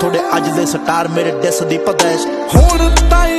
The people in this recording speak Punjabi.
ਥੋੜੇ ਅੱਜ ਦੇ ਸਟਾਰ ਮੇਰੇ ਡਿਸ ਦੀ ਪਦੈਸ਼। ਹੁਣ ਤਾਈ